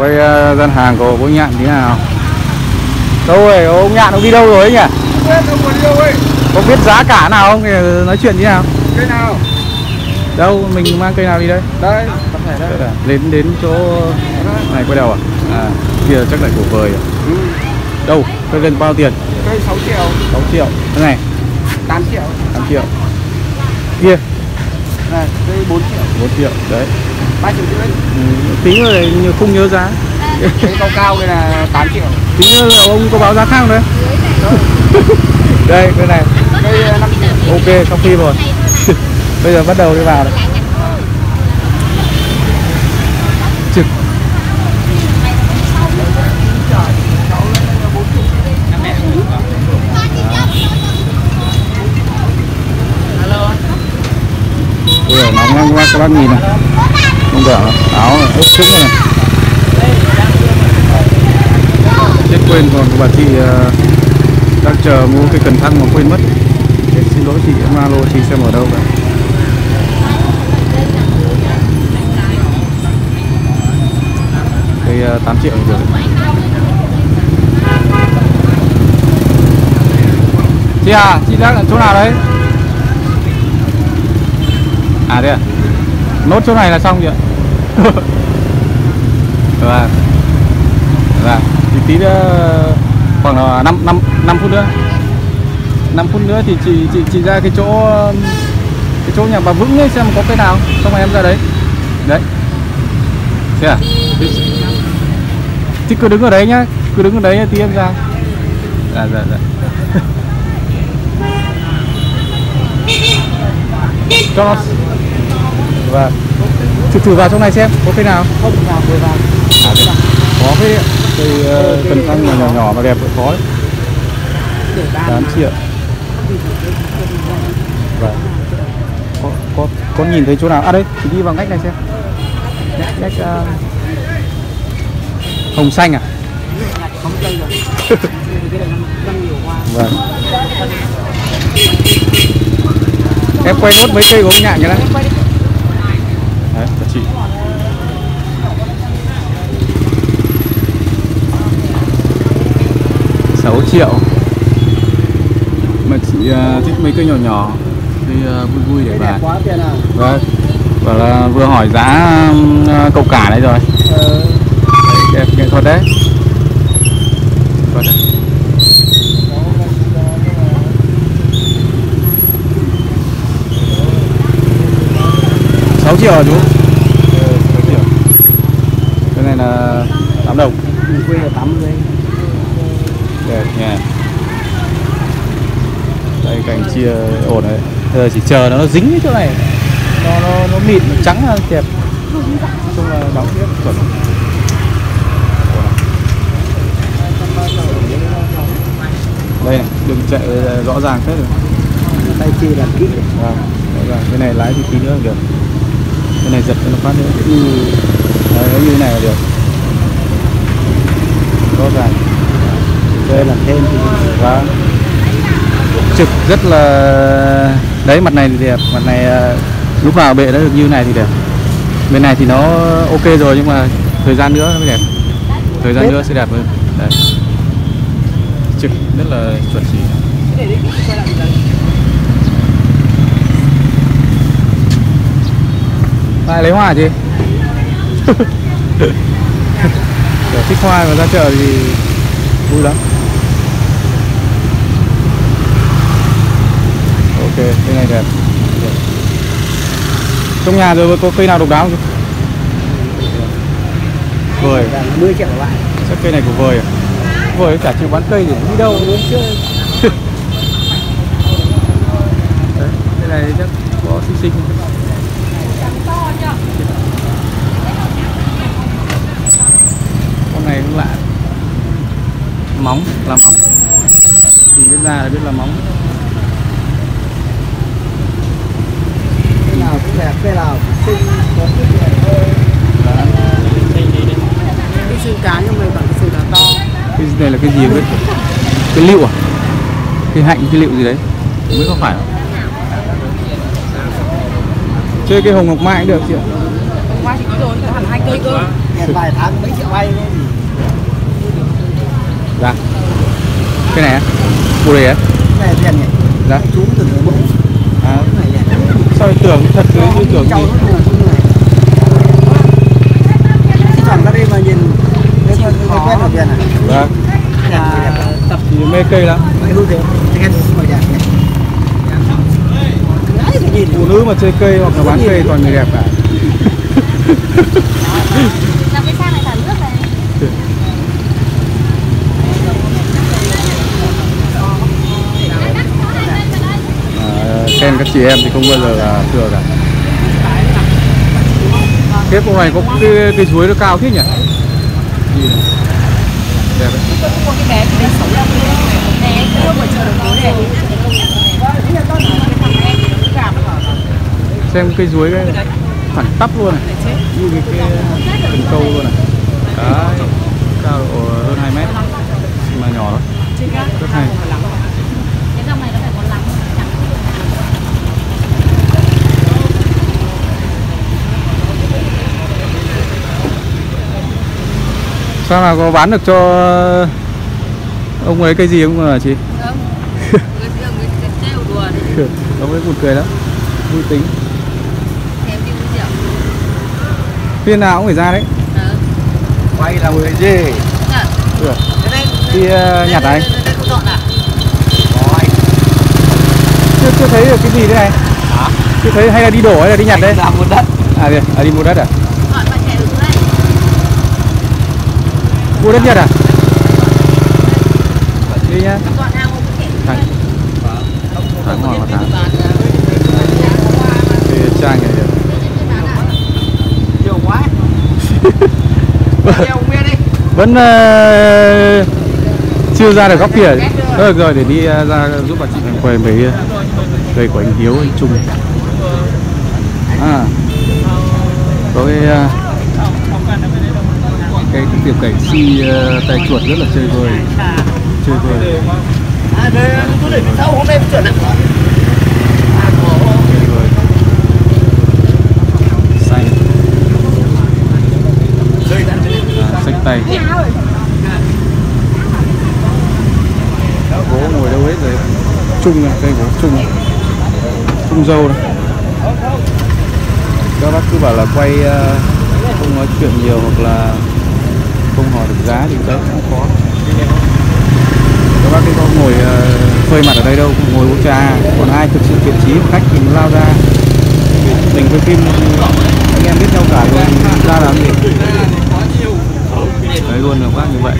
quay ờ, gian hàng của bố nhạn tí nào. Đâu rồi ông nhạn ông đi đâu rồi ấy nhỉ? Biết ông còn đi đâu ấy có biết giá cả nào không? Thì nói chuyện như nào. Cái nào? Đâu mình mang cây nào đi đây? Đây tập thể đây. Đến đến chỗ này quay đầu à? À kia chắc lại của vời à? Ừ. đâu cây lên bao tiền? Cây 6 triệu. 6 triệu. Cái này? 8 triệu. 8 triệu. Kia này cây 4 triệu. 4 triệu đấy. 3 triệu rưỡi. Ừ, tí nữa thì như không nhớ giá. Cây cao cao đây là 8 triệu. Tí nữa là ông có báo giá khác đấy đây cái này. Cây 5 triệu. Ok xong phim rồi. Bây giờ bắt đầu đi vào đấy trực bây nó qua lắm các bác nhìn này không đỡ áo hết sức này chết quên còn bà chị uh, đang chờ mua cái cần thăng mà quên mất Thế xin lỗi chị em alo chị xem ở đâu vậy cái uh, 8 triệu rồi chị à chị đang ở chỗ nào đấy? À đây à? Nốt chỗ này là xong chưa? Và và vâng. vâng. thì tí nữa khoảng là 5, 5, 5 phút nữa. 5 phút nữa thì chị chị chị ra cái chỗ cái chỗ nhà bà Vững ấy xem có cái nào xong rồi em ra đấy. Đấy. Thế à? Thì cứ đứng ở đấy nhá. Cứ đứng ở đấy tí em ra. Dạ dạ dạ. Cho nó vâng thử thử vào trong này xem có cái nào không vào vừa vào à, à? có cái cây ờ, cần tăng nhỏ nhỏ nhỏ mà đẹp khó ấy. để 8 triệu Vâng. Có, có, có nhìn thấy chỗ nào? À đây, thì đi vào ngách này xem. Ngách, ngách ờ, hồng xanh à? cây Vâng. Em quay nốt mấy cây của ông nhạn cái đấy. Chị. sáu triệu mà chị ờ, thích mấy cây nhỏ nhỏ thì ờ, vui vui để à Vâng. Bảo là vừa hỏi giá um, cầu cả đấy rồi. ờ, Đẹp nghệ thuật đấy. Thuật đấy. sáu triệu hả chú? Ừ, 6 triệu. Cái này là 8 đồng. mình quê là 80 Đẹp nha. Đây cành chia ổn đấy. Giờ chỉ chờ nó, nó dính cái chỗ này. Nó nó nó mịn nó trắng là đẹp. Chung là đóng tiếp chuẩn. Đây này, đường chạy rõ ràng thế rồi. tay chia làm kỹ Vâng, rõ ràng. Cái này lái thì tí nữa được. Cái này giật cho nó phát nữa. ừ. Đấy, như thế này là được. Rõ ràng. đây là thêm thì Vâng. Trực rất là đấy mặt này thì đẹp, mặt này à, lúc nào bệ nó được như này thì đẹp. Bên này thì nó ok rồi nhưng mà thời gian nữa mới đẹp. Thời gian nữa sẽ đẹp hơn. Đấy. Trực rất là chuẩn chỉ. Lại lấy hoa? Kiểu thích hoa mà ra chợ thì vui lắm. Ok, cái này đẹp. Trong nhà rồi có cây nào độc đáo không? Vời, là 10 triệu các bạn chắc cây này của vời à? Vời chả chịu bán cây thì đi đâu chứ. Đấy, cái này chắc có xinh xinh. Này cũng lạ. Móng, là móng. Nhìn bên ra là biết là móng. cái nào cũng đẹp cái nào cũng xinh có cái đẹp thôi cái xương cá nhưng mà bằng cái xương cá to cái này là cái gì biết cái liệu à cái hạnh cái liệu gì đấy không biết có phải không chơi cái hồng ngọc mai cũng được chị ạ Hôm qua thì có rồi, hẳn hai cây cơ. vài tháng mấy triệu đấy thì dạ. Cái này á? Bộ đề á? Cái này tiền này dạ. Chú từ mẫu à, cái này này sao lại tưởng thật cứ như tưởng gì? này. Thì thoảng ra đây mà nhìn. Cái con cái quen ở tiền này vâng này tập thì mê cây lắm. Hư thế cái này màu đẹp này Gái phải nhìn phụ nữ mà chơi cây hoặc là bán cây toàn người đẹp cả Làm cái sang này thả nước này à, khen các chị em thì không bao giờ là thừa cả. Thế cô này có cái, cái chuối nó cao thế nhỉ? Đẹp đấy. Xem cây suối cái thẳng tắp luôn này. Như cái, cái cần câu luôn này. Đấy cao độ hơn 2 mét. Mà nhỏ lắm. Rất hay Cái dòng này nó phải có lắng chẳng sao nào có bán được cho ông ấy cây gì không hả chị? Không. Ông ấy buồn cười lắm vui tính. Phiên nào cũng phải ra đấy. Ờ. Quay là người gì? Cái này đi uh, nhặt này Đây có dọn à? Rồi. Chưa chưa thấy được cái gì thế này. Hả? Chưa thấy hay là đi đổ hay là đi nhặt đấy ra một đất. À, đi, à đi mua đất à Dọn bạn trẻ được đấy mua đất nhật à? Đi nhá. Thằng thằng mà thằng? Thì trang này nhiều quá. Vẫn ờ, chưa ra được góc kia. Thôi được rồi để đi ờ, ra giúp bà chị quay mấy ờ, cây của anh Hiếu anh Trung. À. Có cái cái tiểu cảnh si ờ, tay chuột rất là chơi vơi chơi vơi vơi xanh. À, tay. Gỗ ngồi đâu hết rồi. Chung này cây gỗ chung. Chung dâu này các bác cứ bảo là quay ờ, không nói chuyện nhiều hoặc là không hỏi được giá thì đấy cũng khó. Các bác có ngồi ờ, phơi mặt ở đây đâu, ngồi uống trà. Còn ai thực sự thiện chí, khách thì lao ra. Mình quay phim, anh em biết nhau cả rồi ra làm gì. Đấy luôn là bác như vậy.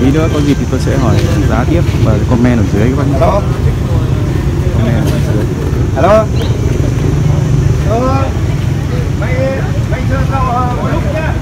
Tí nữa có dịp thì tôi sẽ hỏi giá tiếp và comment ở dưới các bác nhé. Hello comment ở dưới alo ờ mày mày chưa sao một lúc nhá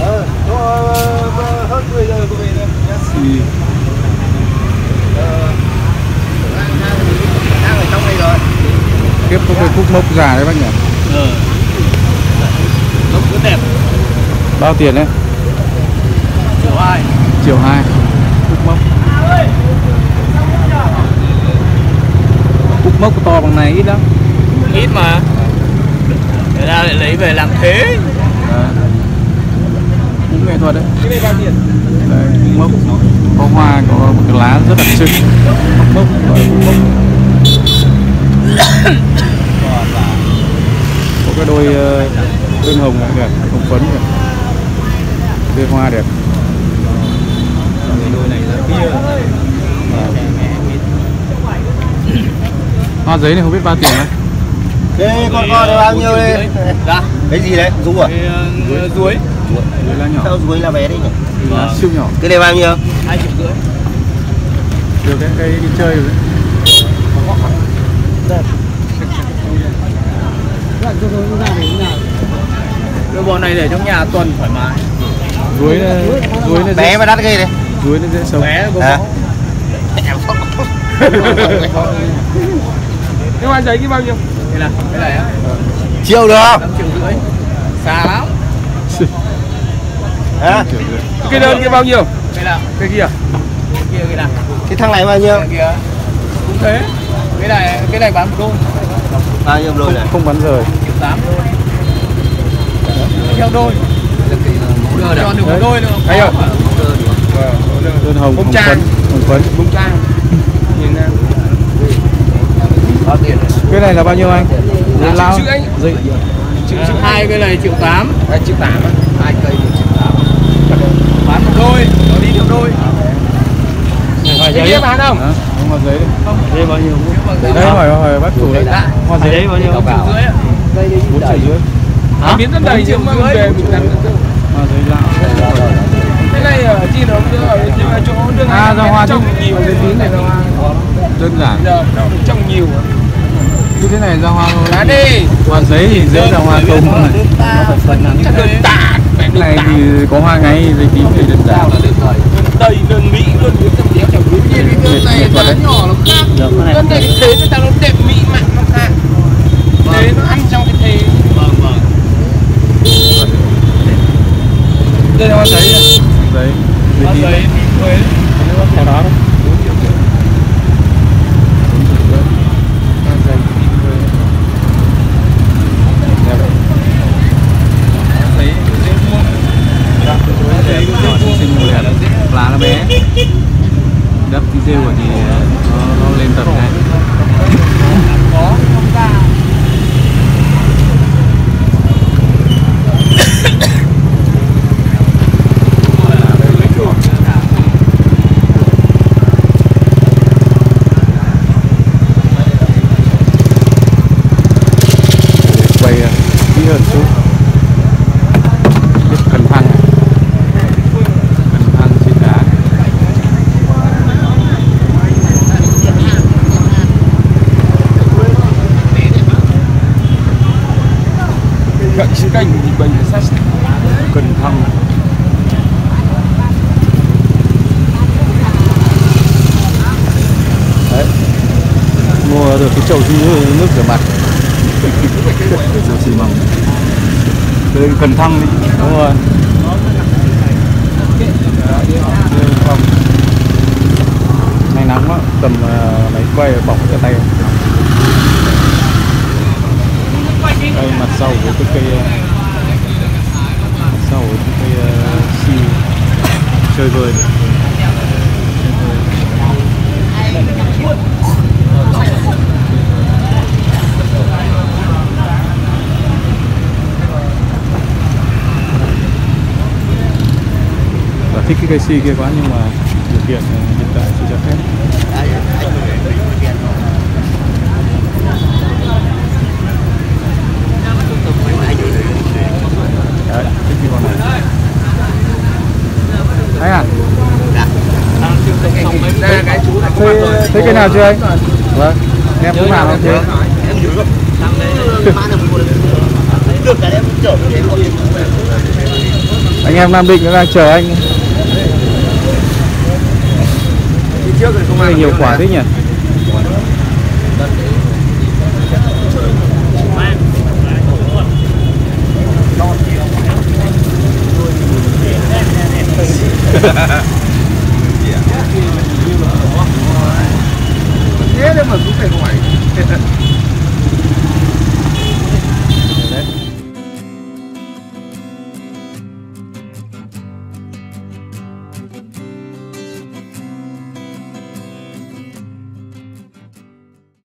ờ nó ờ, hơn 10 giờ tôi về rồi nhá. thì Ờ, đang ở trong đây rồi tiếp có cái cúc mốc già đấy bác nhỉ? Ờ. Nó cứ đẹp. Bao tiền đấy? Triệu ai triệu hai. Cúc mốc. Cúc mốc to bằng này ít lắm. Ít mà. Người ta lại lấy về làm thế. À. cũng nghệ thuật đấy. Đấy cúc mốc. Có hoa có một cái lá rất đặc trưng. Cúc mốc. Gọi mốc có cái đôi ờ, bên hồng này đẹp hồng phấn đẹp bên hoa đẹp. Đôi này là kia. Hoa giấy này không biết bao tiền đấy thế con con này bao nhiêu đây? Dạ. Cái gì đấy? Rú à? Ruối ruối lá nhỏ. Sao ruồi là bé đấy nhỉ? Lá siêu nhỏ. Cái này bao nhiêu? Hai triệu rưỡi. Được cái cây đi chơi rồi đấy cái bọn này để trong nhà tuần thoải mái. Ruối nó ruối nó bé mà đắt ghê đấy. ruối nó dễ sống. Bé có à. cái hoa giấy cái bao nhiêu? Đây là cái này á. Triệu được không? Triệu rưỡi. Xa lắm. Hả? Cái đơn kia bao nhiêu? Đây là cái kia. Kia kia là cái thằng này bao nhiêu? Kia. Cũng thế. Cái này cái này bán một đôi bao nhiêu đôi này? không bán rời. Triệu tám đôi. Theo đôi. Đôi cho được đôi nữa Thấy không? Đơn hồng Bông hồng phấn hồng phấn. Bông trang. Bao cái này là bao nhiêu anh? Triệu Dây lao rưỡi. dây triệu triệu hai cái này triệu tám. Hai triệu tám á. Hai cây một triệu tám. Bán một đôi. Nó đi theo đôi. Cái kia bán không hoa giấy. Đây bao nhiêu? Đấy hỏi hỏi bác chủ đấy. Hoa giấy. Bao nhiêu? Triệu rưỡi ạ. bốn triệu rưỡi. Nó biến rất đầy nhưng mà về mình làm hoa giấy lão cái này ở chi nó ở chỗ đường À, ra hoa trồng chứ. nhiều cái tí này là hoa. Đơn giản. Giờ nó trồng nhiều. Như thế này ra hoa lá đi. Hoa giấy thì dễ ra hoa tôm này chắc đơn tả này thì có hoa ngay giấy tím thì đơn giản. Đầy đơn mỹ đơn mỹ tâm đéo chẳng đúng như cái đấy. nhỏ nó khác đơn này cái thế người ta nó đẹp mỹ mặn nó khác thế nó ăn trong cái thế. Vâng vâng. Đây là hoa giấy à? giấy. Giấy. Hoa giấy Huế theo đó. đấy hoa giấy Huế Đẹp đấy. giấy giấy vuông Nhỏ xinh xinh mùi đẹp lá nó bé đắp tí rêu thì nó, nó lên tầm này. Quay ờ, kỹ hơn chút biết cần thăng cần thăng trên đá cạnh xứ cạnh thì bệnh là sát cần thăng. Đấy. Mua được cái chậu xi nước rửa mặt. Chậu xi măng đây cần thăng đi. Đúng rồi. Ngày nắng quá cầm ờ, máy quay bỏng cái tay đây mặt sau của cái cây mặt sau của cái cây ờ, si chơi vơi và thích cái cây si kia quá nhưng mà điều kiện ờ, hiện tại chưa cho phép đấy thích cái con này anh à ra cái chú này có mặt thấy, thấy cái nào chưa anh? Vâng. Em cũng làm không cái em đến một anh em Nam Định nó đang chờ anh. Đi trước rồi không ai nhiều quả thế nhỉ